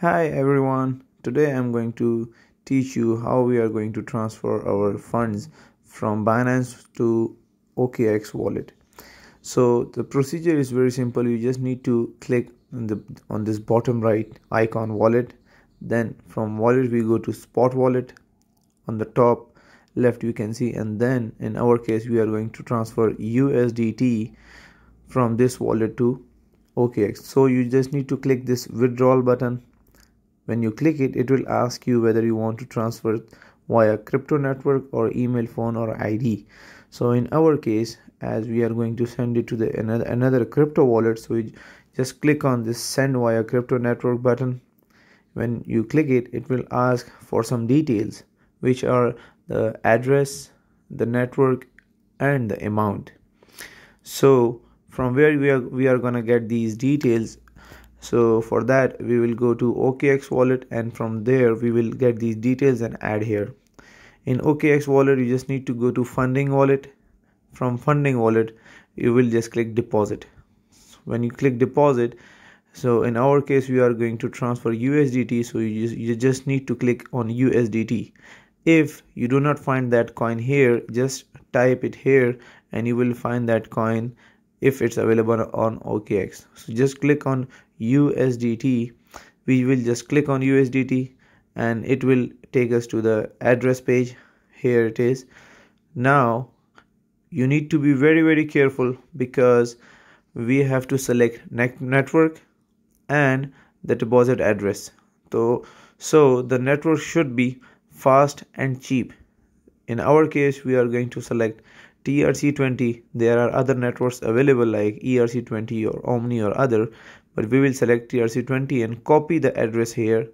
Hi everyone, today I'm going to teach you how we are going to transfer our funds from Binance to OKX wallet. So the procedure is very simple. You just need to click on the on this bottom right icon wallet. Then from wallet we go to spot wallet. On the top left you can see and then in our case we are going to transfer USDT from this wallet to OKX. So you just need to click this withdrawal button when you click it, it will ask you whether you want to transfer via crypto network or email, phone, or ID. So in our case, as we are going to send it to the another, another crypto wallet, so we just click on this send via crypto network button. When you click it, it will ask for some details, which are the address, the network, and the amount. So from where we are we are gonna get these details so for that we will go to okx wallet and from there we will get these details and add here. In okx wallet you just need to go to funding wallet. From funding wallet you will just click deposit. When you click deposit so in our case we are going to transfer usdt so you just, you just need to click on usdt if you do not find that coin here just type it here and you will find that coin if it's available on OKX. So just click on USDT. We will just click on USDT and it will take us to the address page. Here it is. Now you need to be very very careful because we have to select net network and the deposit address. So so the network should be fast and cheap. In our case we are going to select TRC20 there are other networks available like ERC20 or Omni or other but we will select TRC20 and copy the address here.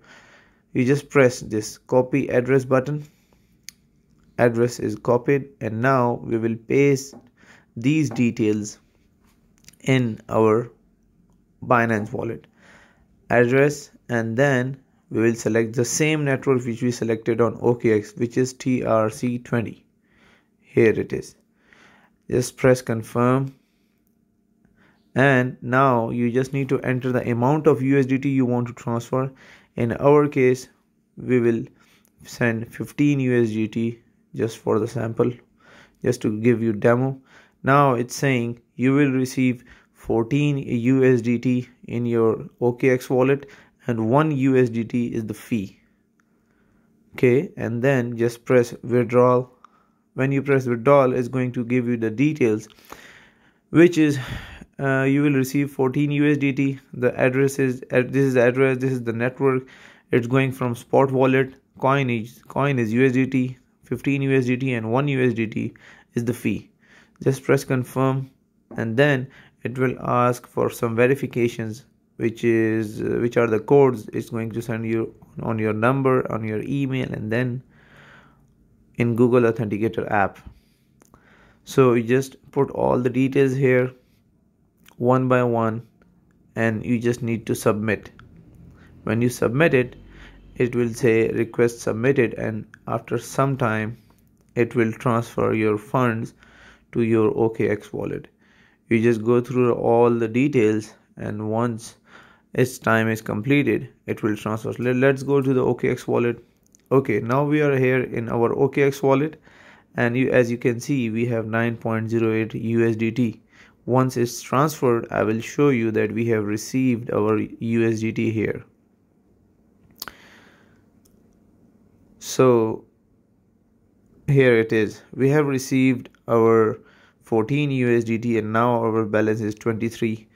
You just press this copy address button. Address is copied and now we will paste these details in our Binance wallet. Address and then we will select the same network which we selected on OKX which is TRC20 here it is. Just press confirm. And now you just need to enter the amount of USDT you want to transfer. In our case we will send 15 USDT just for the sample just to give you demo. Now it's saying you will receive 14 USDT in your OKX wallet and 1 USDT is the fee. Okay and then just press withdrawal. When you press withdrawal it's going to give you the details which is uh, you will receive 14 USDT the address is uh, this is the address this is the network. It's going from spot wallet coin is coin is USDT 15 USDT and 1 USDT is the fee. Just press confirm and then it will ask for some verifications which is uh, which are the codes it's going to send you on your number on your email and then in Google Authenticator app. So you just put all the details here one by one and you just need to submit. When you submit it, it will say request submitted and after some time it will transfer your funds to your OKX wallet. You just go through all the details and once its time is completed, it will transfer. Let's go to the OKX wallet. Okay now we are here in our okx wallet. And you, as you can see we have 9.08 usdt once it's transferred i will show you that we have received our usdt here. So here it is. We have received our 14 usdt and now our balance is 23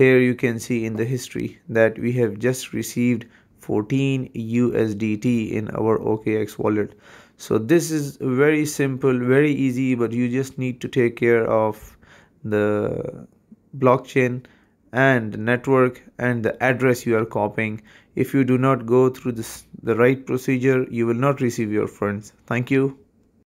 here you can see in the history that we have just received 14 USDT in our OKX wallet. So this is very simple, very easy, but you just need to take care of the blockchain and network and the address you are copying. If you do not go through this the right procedure, you will not receive your funds. Thank you.